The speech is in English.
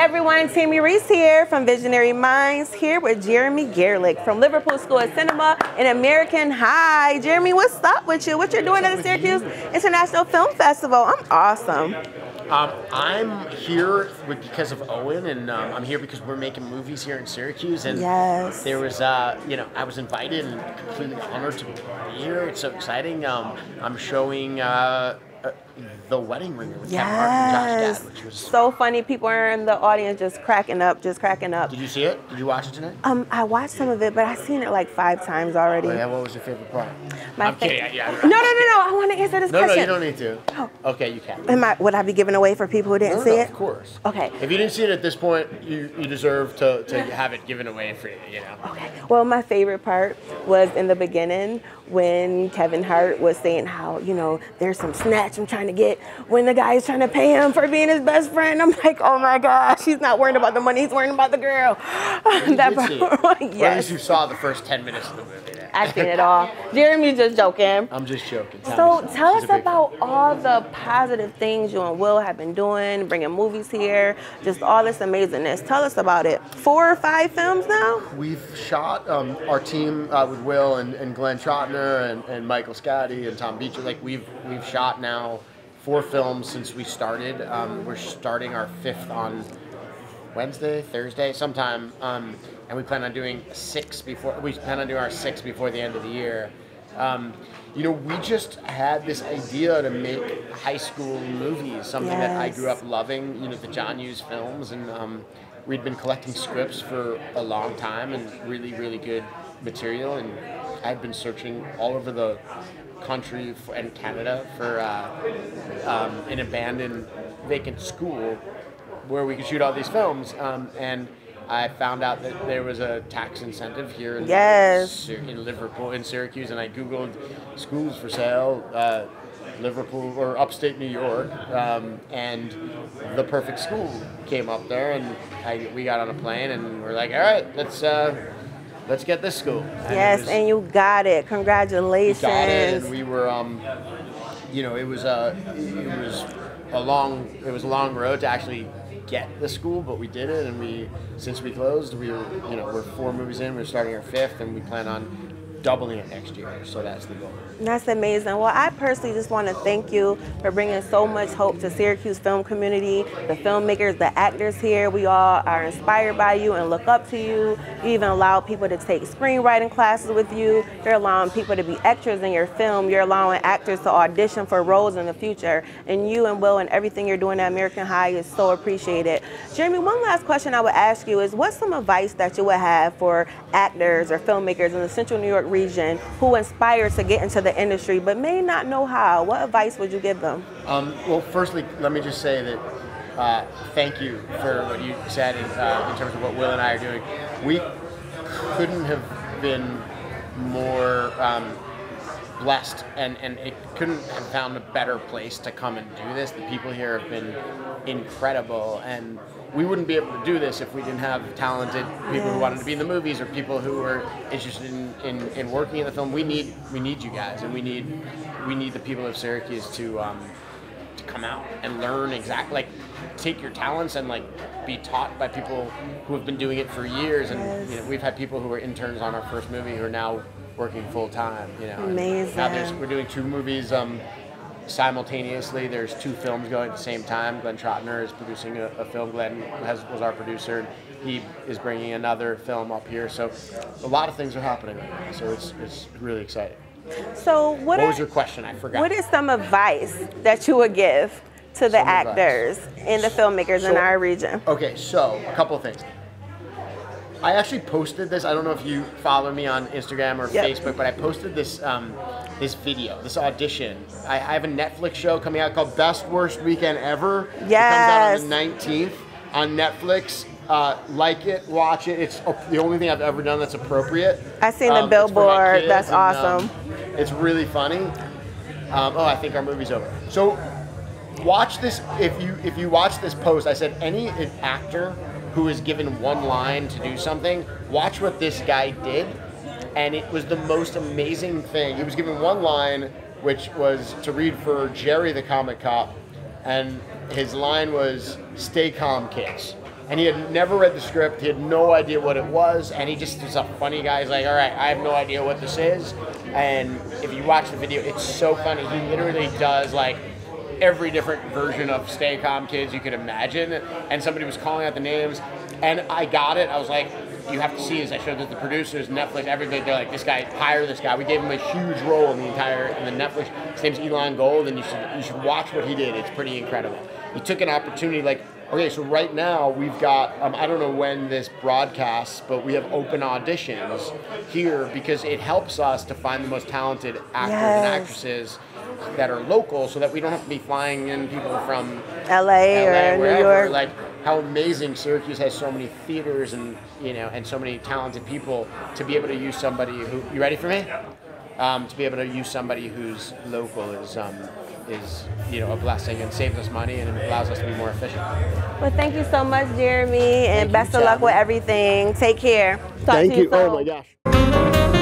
everyone, Tammy Reese here from Visionary Minds, here with Jeremy Garelick from Liverpool School of Cinema and American High. Jeremy, what's up with you? What you're doing at the Syracuse International Film Festival? I'm awesome. Um, I'm here with, because of Owen, and um, I'm here because we're making movies here in Syracuse. And Yes. there was, uh, you know, I was invited and completely honored to be here. It's so exciting. Um, I'm showing uh, uh, The Wedding Ringer with Kevin Hart and Josh Gad, which was. So funny. People are in the audience just cracking up, just cracking up. Did you see it? Did you watch it tonight? Um, I watched some of it, but I've seen it like five times already. Oh, yeah, what was your favorite part? My I'm fa- kidding. I- yeah, no, no, no, no. I want to answer this No, no, question. you don't need to. Oh. Okay, you can. Am I, would I be giving away for people who didn't No, see no, it? of course. Okay. If you didn't see it at this point, you, you deserve to, to have it given away for you, you know? Okay. Well, my favorite part was in the beginning when Kevin Hart was saying how, you know, there's some snatch I'm trying to get when the guy is trying to pay him for being his best friend. I'm like, oh my gosh, he's not worrying about the money, he's worrying about the girl. That did see it. part, at you saw the first 10 minutes of the movie. there. I've seen it all. Jeremy's just joking. I'm just joking. So tell us about all the positive things you and Will have been doing, bringing movies here, just all this amazingness. Tell us about it. Four or five films now? We've shot um, our team uh, with Will and, and Glenn Trotiner and, and Michael Scotty and Tom Beecher. Like we've we've shot now four films since we started. Um, we're starting our fifth on Wednesday, Thursday, sometime, um, and we plan on doing six before. We plan on doing our six before the end of the year. Um, you know, we just had this idea to make high school movies, something that I grew up loving. You know, the John Hughes films, and um, we'd been collecting scripts for a long time and really, really good material. And I'd been searching all over the country and Canada for uh, um, an abandoned vacant school where we could shoot all these films. Um, and I found out that there was a tax incentive here in, Yes. In Liverpool, in Syracuse, and I googled schools for sale, uh, Liverpool or upstate New York, um, and the perfect school came up there, and I, we got on a plane, and we're like, all right, let's uh, let's get this school. And Yes, was- and you got it. Congratulations. got it, and we were, um, you know, it was a, it was a long, it was a long road to actually get the school, but we did it, and we, since we closed, we were, you know, we're four movies in, we're starting our fifth, and we plan on doubling it next year, so that's the goal. That's amazing. Well, I personally just want to thank you for bringing so much hope to Syracuse film community, the filmmakers, the actors here. We all are inspired by you and look up to you. You even allow people to take screenwriting classes with you. You're allowing people to be extras in your film. You're allowing actors to audition for roles in the future. And you and Will and everything you're doing at American High is so appreciated. Jeremy, one last question I would ask you is what's some advice that you would have for actors or filmmakers in the Central New York region who aspire to get into the industry but may not know how? What advice would you give them? Um, well, firstly, let me just say that uh, thank you for what you said in, uh, in terms of what Will and I are doing. We couldn't have been more um, blessed, and, and it couldn't have found a better place to come and do this. The people here have been incredible, and we wouldn't be able to do this if we didn't have talented people who wanted to be in the movies or people who were interested in, in, in working in the film. We need we need you guys, and we need we need the people of Syracuse to um, to come out and learn exactly like take your talents and like be taught by people who have been doing it for years. And you know, we've had people who were interns on our first movie who are now working full time. You know, And Now we're doing two movies. Um, simultaneously. There's two films going at the same time. Glenn Trotiner is producing a, a film. Glenn has, was our producer. And he is bringing another film up here. So a lot of things are happening right now. So it's, it's really exciting. So, what, What are, was your question? I forgot. what is some advice that you would give to the Some advice. actors and the filmmakers in our region? Okay, so a couple of things. I actually posted this. I don't know if you follow me on Instagram or Yep. Facebook, but I posted this um, this video, this audition. I, I have a Netflix show coming out called Best Worst Weekend Ever. Yes. It comes out on the 19th on Netflix. Uh, like it, watch it. It's the only thing I've ever done that's appropriate. I seen the Um, it's for my billboard. That's and, um, awesome. it's really funny. Um, oh, I think our movie's over. So watch this if you if you watch this post i said any actor who is given one line to do something watch what this guy did and it was the most amazing thing he was given one line which was to read for jerry the comic cop and his line was stay calm kids and he had never read the script. He had no idea what it was, and he just was a funny guy. He's like, "All right, I have no idea what this is," and if you watch the video, it's so funny. He literally does like every different version of Stay Calm Kids you could imagine, and somebody was calling out the names, and I got it. I was like, you have to see as I showed it the producers, Netflix, everybody. They're like, this guy, hire this guy. We gave him a huge role in the entire in the Netflix. His name's Elon Gold, and you should you should watch what he did. It's pretty incredible. He took an opportunity like. Okay, so right now we've got, um, I don't know when this broadcasts, but we have open auditions here because it helps us to find the most talented actors and actresses that are local so that we don't have to be flying in people from LA, LA, or New. York. Like how amazing Syracuse has so many theaters and you know and so many talented people to be able to use somebody who you ready for me? Um, to be able to use somebody who's local is um, is you know a blessing and saves us money and allows us to be more efficient. Well, thank you so much, Jeremy, and you, best of luck with everything. Take care. Talk Thank to you. you. Oh my gosh.